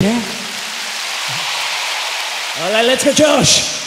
Yeah? All right, let's go, Josh.